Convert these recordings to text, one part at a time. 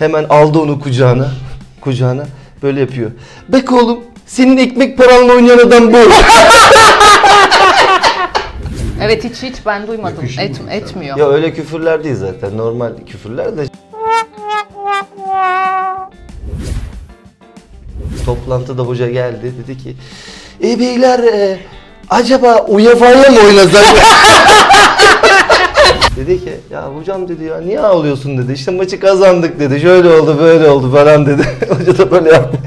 Hemen aldı onu kucağına. Kucağına böyle yapıyor. Bek oğlum senin ekmek paranla oynayan adam bu. Evet hiç hiç ben duymadım. Et, etmiyor. ya öyle küfürler değil zaten. Normal küfürler de. Toplantıda hoca geldi dedi ki e beyler e, acaba UEFA'ya mı oynasak? dedi ki ya hocam dedi ya niye ağlıyorsun dedi. İşte maçı kazandık dedi. Şöyle oldu böyle oldu falan dedi. Hoca da böyle yaptı.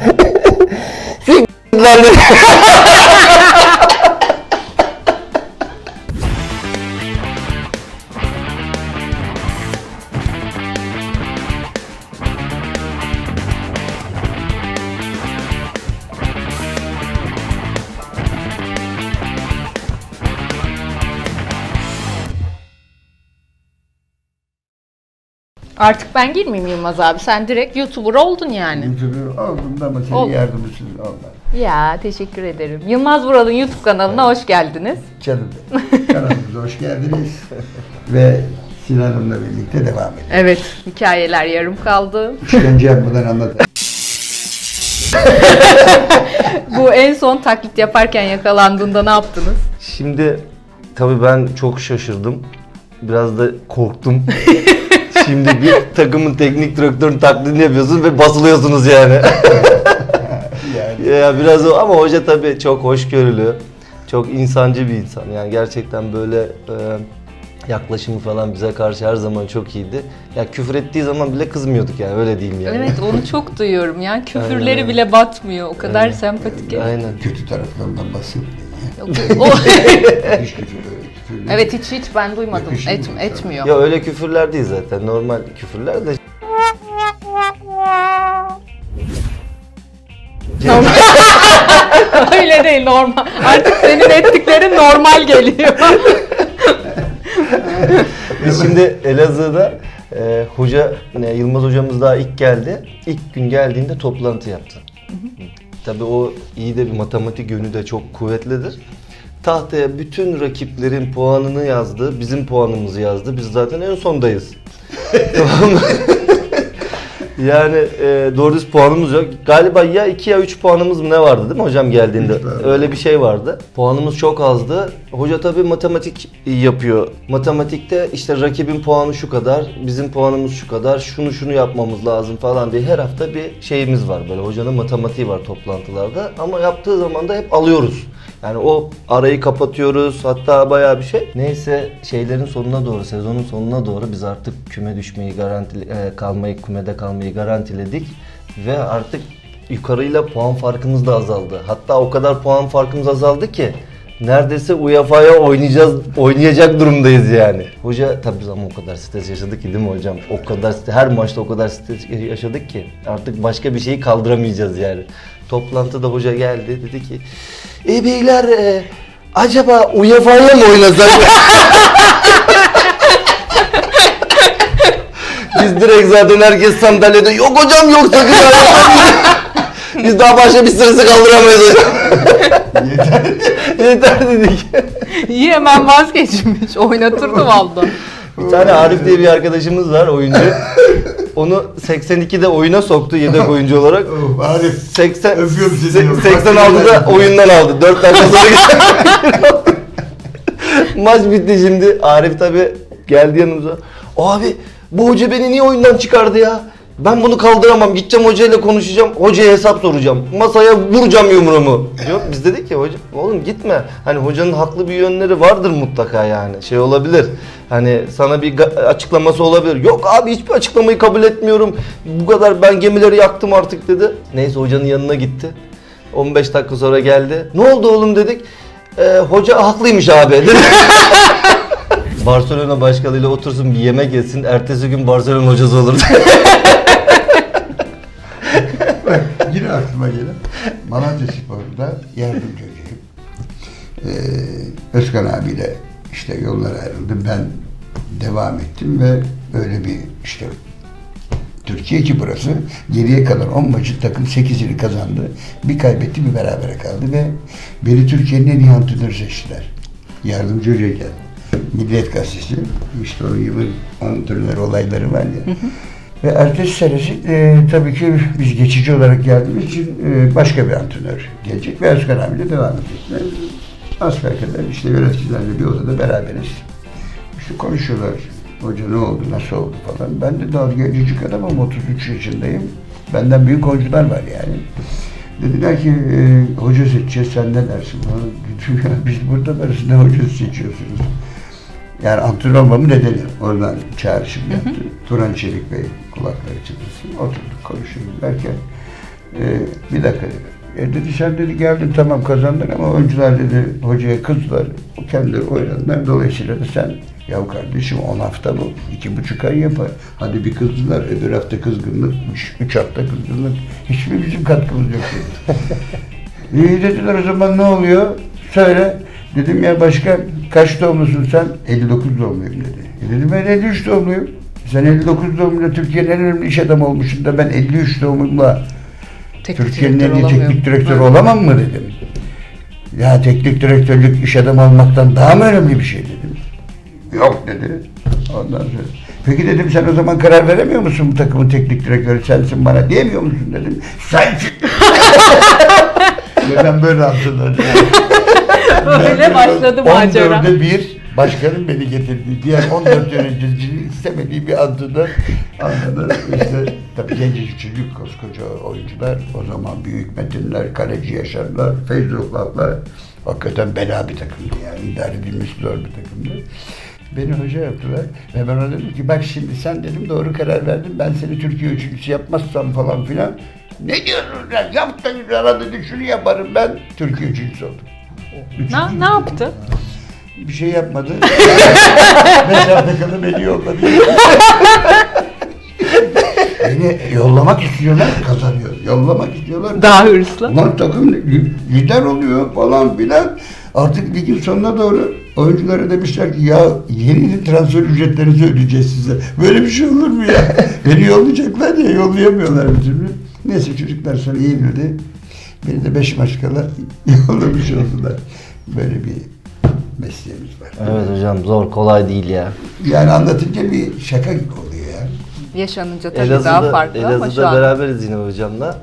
Sik lan dedi. Artık ben girmeyeyim Yılmaz abi. Sen direkt YouTuber oldun yani. Müdürü oldum da ama senin Ol. yardımcısın olmadı. Ya teşekkür ederim. Yılmaz Vural'ın YouTube kanalına hoş geldiniz. Canım benim. Kanalımıza hoş geldiniz. Ve Sinan'ımla birlikte devam edelim. Evet. Hikayeler yarım kaldı. İşkence yapmadan anlat. Bu en son taklit yaparken yakalandığında ne yaptınız? Şimdi tabii ben çok şaşırdım. Biraz da korktum. Şimdi bir takımın teknik direktörün taklidini yapıyorsunuz ve basılıyorsunuz yani. yani. ya biraz o ama hoca tabii çok hoşgörülü. Çok insancı bir insan. Yani gerçekten böyle e, yaklaşımı falan bize karşı her zaman çok iyiydi. Ya küfür ettiği zaman bile kızmıyorduk yani öyle diyeyim yani. Evet onu çok duyuyorum. Yani küfürleri Aynen. bile batmıyor. O kadar Aynen. sempatik. Aynen. Kötü taraflarından bahsetmeyin. O- Hiç küfür öyle küfür. evet hiç hiç ben duymadım. Yakışır Et, mı etmiyor. Ya öyle küfürler değil zaten. Normal küfürler de Öyle değil normal. Artık senin ettiklerin normal geliyor. Biz şimdi Elazığ'da e, hoca ne, Yılmaz hocamız daha ilk geldi. İlk gün geldiğinde toplantı yaptı. Tabii o iyi de bir matematik yönü de çok kuvvetlidir. Tahtaya bütün rakiplerin puanını yazdı. Bizim puanımızı yazdı. Biz zaten en sondayız. tamam mı? Yani e, doğru düz puanımız yok. Galiba ya 2 ya 3 puanımız mı ne vardı değil mi hocam geldiğinde? Öyle bir şey vardı. Puanımız çok azdı. Hoca tabii matematik yapıyor. Matematikte işte rakibin puanı şu kadar, bizim puanımız şu kadar, şunu şunu yapmamız lazım falan diye her hafta bir şeyimiz var böyle. Hocanın matematiği var toplantılarda ama yaptığı zaman da hep alıyoruz. Yani o arayı kapatıyoruz hatta bayağı bir şey. Neyse şeylerin sonuna doğru, sezonun sonuna doğru biz artık küme düşmeyi garanti e, kalmayı, kümede kalmayı garantiledik ve artık yukarıyla puan farkımız da azaldı. Hatta o kadar puan farkımız azaldı ki neredeyse UEFA'ya oynayacağız, oynayacak durumdayız yani. Hoca tabii ama o kadar stres yaşadık ki değil mi hocam? O kadar her maçta o kadar stres yaşadık ki artık başka bir şeyi kaldıramayacağız yani. Toplantıda hoca geldi dedi ki e beyler e, acaba UEFA'ya mı oynasak? Biz direkt zaten herkes sandalyede yok hocam yok sakın ha." Biz daha başka bir stresi kaldıramayız hocam. Yeter. Yeter dedik. İyi hemen vazgeçmiş. Oynatırdı valla. Bir tane Arif diye bir arkadaşımız var oyuncu. Onu 82'de oyuna soktu yedek oyuncu olarak. Arif. 80 Öpüyorum seni. se- 86'da oyundan aldı. 4 dakika sonra. Maç bitti şimdi. Arif tabi geldi yanımıza. Abi bu hoca beni niye oyundan çıkardı ya? Ben bunu kaldıramam. Gideceğim hocayla konuşacağım. Hocaya hesap soracağım. Masaya vuracağım yumruğumu. Yok biz dedik ki hoca oğlum gitme. Hani hocanın haklı bir yönleri vardır mutlaka yani. Şey olabilir. Hani sana bir açıklaması olabilir. Yok abi hiçbir açıklamayı kabul etmiyorum. Bu kadar ben gemileri yaktım artık dedi. Neyse hocanın yanına gitti. 15 dakika sonra geldi. Ne oldu oğlum dedik. "Ee, hoca haklıymış abi. Barcelona başkanıyla otursun bir yemek yesin. Ertesi gün Barcelona hocası olur. Yine aklıma gelen Malatya Spor'da yardımcı hocayım. Ee, Özkan abiyle işte yollar ayrıldı. Ben devam ettim ve böyle bir işte Türkiye ki burası geriye kalan 10 maçın takım 8'ini kazandı. Bir kaybetti bir berabere kaldı ve beni Türkiye'nin en iyi antrenörü seçtiler. Yardımcı hocayken. Milliyet Gazetesi. işte o yılın antrenör olayları var ya. Ve ertesi senesi e, tabii ki biz geçici olarak geldiğimiz için e, başka bir antrenör gelecek ve Özkan abiyle devam edecekler. Asperkader işte yöneticilerle bir odada beraberiz. İşte konuşuyorlar. Hoca ne oldu, nasıl oldu falan. Ben de daha gencecik adamım, 33 yaşındayım. Benden büyük oyuncular var yani. Dediler ki, e, hoca seçeceğiz, sen ne dersin? Biz burada varız, ne hocası seçiyorsunuz? Yani antrenör olmamın nedeni. Oradan çağrışım yaptı. Turan Çelik Bey kulakları çınlasın. Oturduk konuşuyoruz derken e, bir dakika dedi. E dedi sen dedi geldin tamam kazandın ama oyuncular dedi hocaya kızdılar. Kendileri oynadılar. Dolayısıyla da sen ya kardeşim 10 hafta bu. iki buçuk ay yapar. Hadi bir kızdılar. Öbür hafta kızgınlık. Üç, üç hafta kızgınlık. Hiçbir bizim katkımız yok dedi. İyi dediler o zaman ne oluyor? Söyle. Dedim ya başka kaç doğumlusun sen? 59 doğumluyum dedi. E dedim ben 53 doğumluyum. Sen 59 doğumlu Türkiye'nin en önemli iş adamı olmuşsun da ben 53 doğumluyla Türkiye'nin en iyi teknik direktörü evet. olamam mı dedim. Ya teknik direktörlük iş adamı olmaktan daha mı önemli bir şey dedim. Yok dedi. Ondan sonra. Peki dedim sen o zaman karar veremiyor musun bu takımın teknik direktörü sensin bana diyemiyor musun dedim. Sensin. Ve ben böyle anladım. Öyle başladı macera. 14'e 1 başkanım beni getirdi. Diğer 14 yöneticinin istemediği bir antıdan anladı. İşte tabii genç çocuk koskoca oyuncular. O zaman büyük metinler, kaleci yaşarlar, Feyzullahlar. Hakikaten bela bir takımdı yani. İdare edilmiş zor bir takımdı. Beni hoca yaptılar ve ben ona dedim ki bak şimdi sen dedim doğru karar verdin ben seni Türkiye üçüncüsü yapmazsam falan filan. Ne diyorsun sen yap da güzel dedi şunu yaparım ben Türkiye üçüncüsü oldum. Üçüncü ne, ne yaptı? Bir şey yapmadı. Beş hafta kala beni yolladı. beni yollamak istiyorlar, kazanıyor. Yollamak istiyorlar. Daha hırslı. Ulan takım li- lider oluyor falan filan. Artık ligin sonuna doğru oyunculara demişler ki ya yeni transfer ücretlerinizi ödeyeceğiz size. Böyle bir şey olur mu ya? Beni yollayacaklar ya yollayamıyorlar bir türlü. Neyse çocuklar sonra iyi bildi. Beni de beş maç kala yollamış oldular. Böyle bir mesleğimiz var. Evet hocam zor kolay değil ya. Yani anlatınca bir şaka gibi oluyor ya. Yaşanınca tabii daha Elazığ'da, farklı ama şu Elazığ'da an. beraberiz yine hocamla.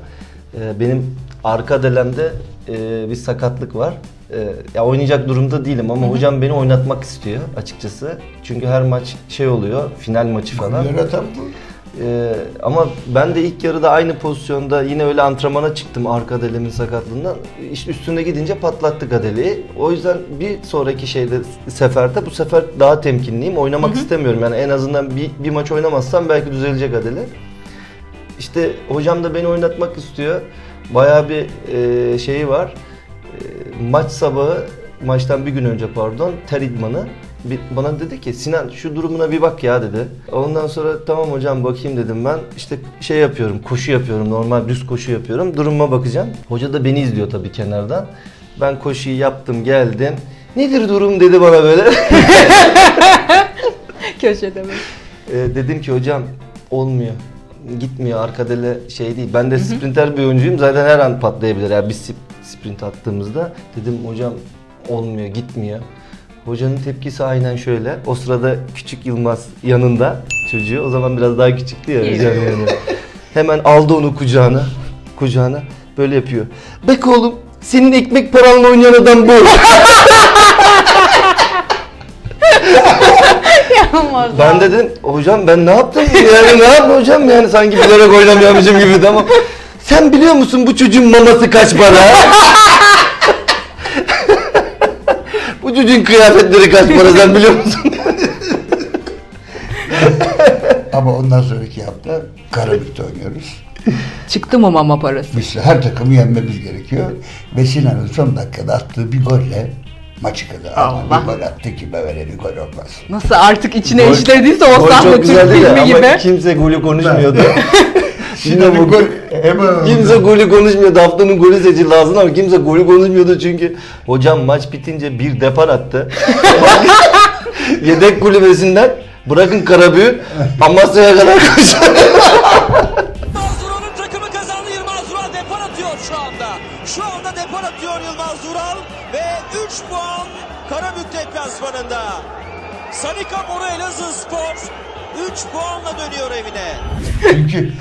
Ee, benim arka delemde e, bir sakatlık var. Ee, ya oynayacak durumda değilim ama hocam beni oynatmak istiyor açıkçası. Çünkü her maç şey oluyor, final maçı falan. Yaratan bu. Ee, ama ben de ilk yarıda aynı pozisyonda yine öyle antrenmana çıktım arka delemin sakatlığından. İşte üstüne gidince patlattık adeliyi. O yüzden bir sonraki şeyde seferde bu sefer daha temkinliyim. Oynamak istemiyorum. Yani en azından bir, bir maç oynamazsam belki düzelecek adeli. İşte hocam da beni oynatmak istiyor. Bayağı bir e, şeyi var. E, maç sabahı, maçtan bir gün önce pardon, ter idmanı. Bir, bana dedi ki Sinan şu durumuna bir bak ya dedi. Ondan sonra tamam hocam bakayım dedim ben. İşte şey yapıyorum, koşu yapıyorum, normal düz koşu yapıyorum. Durumuma bakacağım. Hoca da beni izliyor tabii kenardan. Ben koşuyu yaptım, geldim. Nedir durum dedi bana böyle. Köşede mi? Ee, dedim ki hocam olmuyor. Gitmiyor arkadele şey değil. Ben de sprinter bir oyuncuyum. Zaten her an patlayabilir. Yani sp- sprint attığımızda. Dedim hocam olmuyor gitmiyor. Hocanın tepkisi aynen şöyle. O sırada küçük Yılmaz yanında çocuğu. O zaman biraz daha küçüktü ya. Hocam yani. Hemen aldı onu kucağına. Kucağına. Böyle yapıyor. Bek oğlum senin ekmek paranla oynayan adam bu. Ben dedim hocam ben ne yaptım yani ne yaptım hocam yani sanki bilerek oynamıyormuşum gibi de ama sen biliyor musun bu çocuğun maması kaç para? Bu çocuğun kıyafetleri kaç para sen biliyor musun? Ama ondan sonraki hafta Karabük'te oynuyoruz. Çıktı mı mama parası? Biz her takımı yenmemiz gerekiyor. Ve Sinan'ın son dakikada attığı bir golle maçı. Ama Allah. bir gol attı kime vereni gol olmaz. Nasıl artık içine Gol- işlediyse o sahne çok Türk filmi ama gibi. kimse golü konuşmuyordu. Sinan'ın gol hemen Kimse golü konuşmuyordu. Haftanın golü seçildi ağzına ama kimse golü konuşmuyordu çünkü hocam maç bitince bir depar attı. Yedek kulübesinden bırakın Karabüğü Amasya'ya kadar koşuyor. Şu anda. Şu anda depar atıyor Yılmaz Vural ve 3 puan Karabük deplasmanında. Sanika Boru Elazığ Spor 3 puanla dönüyor evine. Çünkü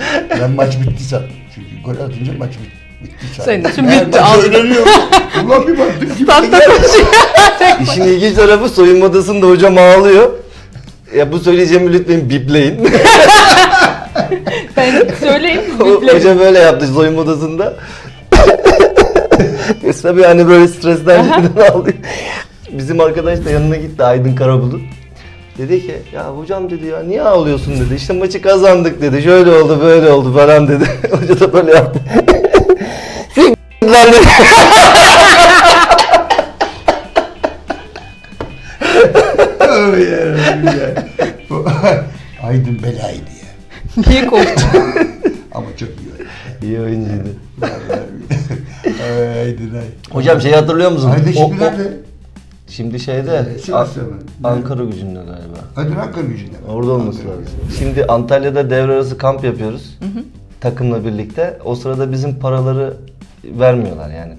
ben maç bitti sandım. Çünkü gol atınca maç bit- bitti sandım. Senin için bitti, maç oynanıyor. Ulan bir baktık ki Statta koşuyor. İşin ilginç tarafı soyunma odasında hocam ağlıyor. Ya bu söyleyeceğimi lütfen bipleyin. Ben söyleyeyim. Bipleyin. Hoca böyle yaptı soyunma odasında. Tabii hani böyle stresten ağlıyor. Bizim arkadaş da yanına gitti Aydın Karabulut. Dedi ki ya hocam dedi ya niye ağlıyorsun dedi. İşte maçı kazandık dedi. Şöyle oldu böyle oldu falan dedi. Hoca da böyle yaptı. Lan dedi. Öyle ya. Bu Aydın belaydı ya. Niye korktun? Ama çok iyi oynadı. İyi oyuncuydu. Ay, Aydın ay. Hocam şey hatırlıyor musun? Aydın O- şimdi o- nerede? Şimdi şeyde Ee, Sivas'ta mı? Ankara gücünde galiba. Aydın Ankara gücünde. Orada olması Ankara lazım. Şimdi Antalya'da devre arası kamp yapıyoruz. Takımla birlikte. O sırada bizim paraları vermiyorlar yani.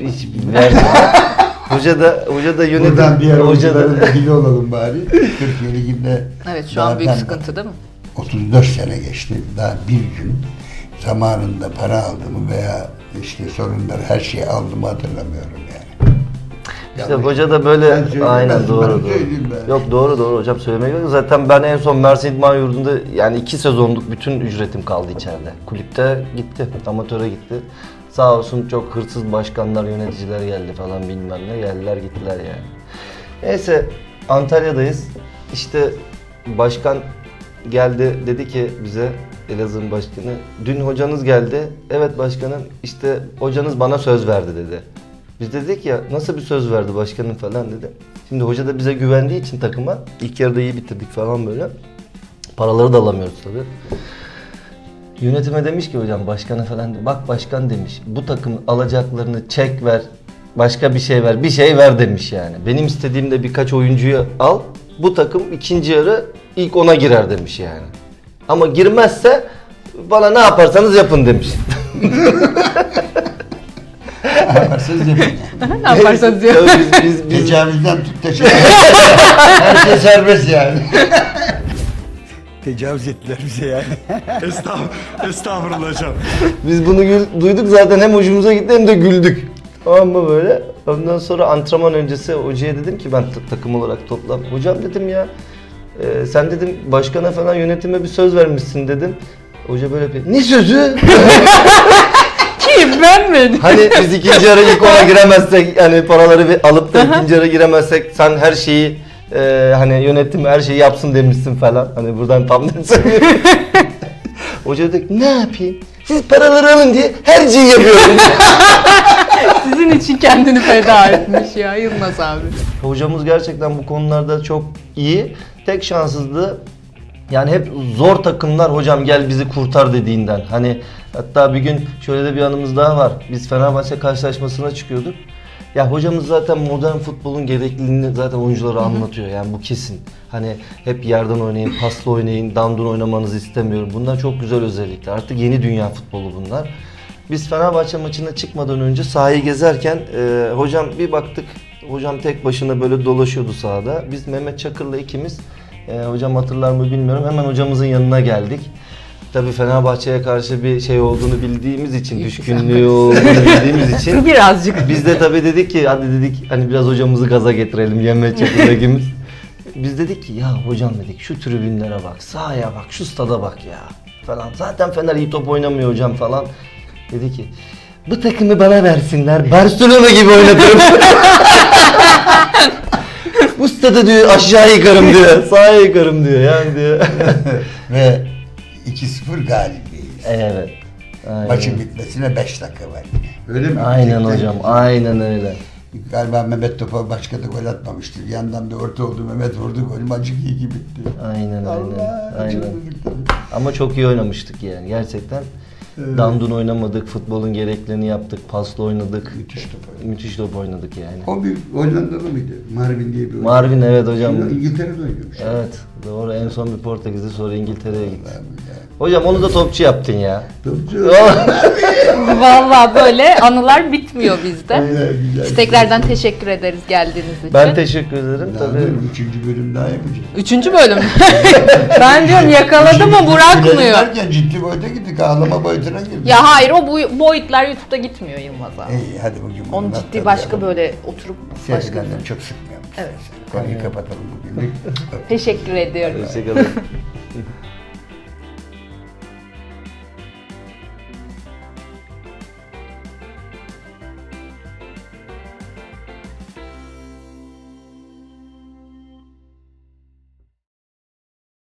Hiç, hiç vermiyorlar. hoca da hoca da yönetim Buradan diğer hoca da dili olalım bari. Türkiye Ligi'nde Evet şu an büyük sıkıntı değil mi? 34 sene geçti. Daha bir gün zamanında para aldığımı veya işte sorunları her şeyi aldığımı hatırlamıyorum yani. İşte Yanlış. hoca da böyle Ben aynen ben doğru doğru. ben. Yok doğru doğru hocam söylemek yok. Zaten ben en son Mersin İdman Yurdu'nda yani iki sezonluk bütün ücretim kaldı içeride. Kulüpte gitti, amatöre gitti. Sağ olsun çok hırsız başkanlar, yöneticiler geldi falan bilmem ne geldiler gittiler yani. Neyse Antalya'dayız. İşte başkan geldi dedi ki bize Elazığ'ın başkanı dün hocanız geldi. Evet başkanım işte hocanız bana söz verdi dedi. Biz dedik ya nasıl bir söz verdi başkanım falan dedi. Şimdi hoca da bize güvendiği için takıma ilk yarıda iyi bitirdik falan böyle. Paraları da alamıyoruz tabii. Yönetime demiş ki hocam başkana falan bak başkan demiş bu takım alacaklarını çek ver başka bir şey ver bir şey ver demiş yani. Benim istediğimde birkaç oyuncuyu al bu takım ikinci yarı ilk ona girer demiş yani. Ama girmezse bana ne yaparsanız yapın demiş. Yaparsanız yapın. ne yaparsanız. Tabii biz, biz, biz, Tecavüzden tut da şey. Her şey serbest yani. Tecavüz ettiler bize yani. Estağfurullah, estağfurullah hocam. Biz bunu gül- duyduk zaten hem hoşumuza gitti hem de güldük. Tamam mı böyle? Ondan sonra antrenman öncesi hocaya dedim ki ben ta- takım olarak toplam. Hocam dedim ya e, sen dedim başkana falan yönetime bir söz vermişsin dedim. Hoca böyle bir ne sözü? Kim ben mi? hani biz ikinci yarı ilk ona giremezsek hani paraları bir alıp da ikinci yarı giremezsek sen her şeyi e, hani yönetim her şeyi yapsın demişsin falan. Hani buradan tam net söylüyorum. Hoca dedi ne yapayım? Siz paraları alın diye her şeyi yapıyorum. Sizin için kendini feda etmiş ya Yılmaz abi. Hocamız gerçekten bu konularda çok iyi. Tek şanssızlığı yani hep zor takımlar hocam gel bizi kurtar dediğinden. Hani hatta bir gün şöyle de bir anımız daha var. Biz Fenerbahçe karşılaşmasına çıkıyorduk. Ya hocamız zaten modern futbolun gerekliliğini zaten oyunculara anlatıyor. Yani bu kesin. Hani hep yerden oynayın, paslı oynayın, dandun oynamanızı istemiyorum. Bunlar çok güzel özellikler. Artık yeni dünya futbolu bunlar. Biz Fenerbahçe maçına çıkmadan önce sahayı gezerken e, hocam bir baktık. Hocam tek başına böyle dolaşıyordu sahada. Biz Mehmet Çakır'la ikimiz e, hocam hatırlar mı bilmiyorum. Hemen hocamızın yanına geldik. Tabii Fenerbahçe'ye karşı bir şey olduğunu bildiğimiz için, düşkünlüğü olduğunu bildiğimiz için Birazcık. biz de tabii dedik ki hadi dedik hani biraz hocamızı gaza getirelim Mehmet Çakır'la ikimiz. Biz dedik ki ya hocam dedik şu tribünlere bak, sahaya bak, şu stada bak ya falan. Zaten Fener iyi top oynamıyor hocam falan. Dedi ki bu takımı bana versinler. Barcelona gibi oynatırım. bu stadı diyor aşağı yıkarım diyor. Sağa yıkarım diyor yani diyor. Ve 2-0 galibiyiz. evet. Aynen. Maçın bitmesine 5 dakika var yine. Öyle mi? Aynen Tek- hocam. Aynen öyle. Galiba Mehmet Topal başka da gol atmamıştır. Yandan da orta oldu Mehmet vurdu gol maç 2-2 bitti. Aynen aynen. Allah aynen. tabii. Ama çok iyi oynamıştık yani gerçekten. Dandun oynamadık, futbolun gereklerini yaptık, pasla oynadık. Müthiş top oynadı. Müthiş top oynadık yani. O bir Hollandalı mıydı? Marvin diye bir oyuncu. Marvin evet hocam. Şimdi İngiltere'de oynuyormuş. Evet doğru en son bir Portekiz'de sonra İngiltere'ye gitti. Ya. Hocam onu da topçu yaptın ya. Topçu. Vallahi böyle anılar bitmiyor bizde. Güzel. Biz tekrardan teşekkür ederiz geldiğiniz için. Ben teşekkür ederim. Daha Tabii dur, üçüncü bölüm daha yapacağız. Üçüncü bölüm. ben diyorum yakaladı mı bırakmıyor. Derken ciddi boyuta gittik, ağlama boyutuna girdik. Ya hayır o bu boyutlar YouTube'da gitmiyor Yılmaz abi. İyi hadi bugün bunu Onu ciddi başka böyle oturup başka Sevgilerden çok sıkmayalım. Evet. Konuyu kapatalım bugün. teşekkür ediyorum. Hoşçakalın.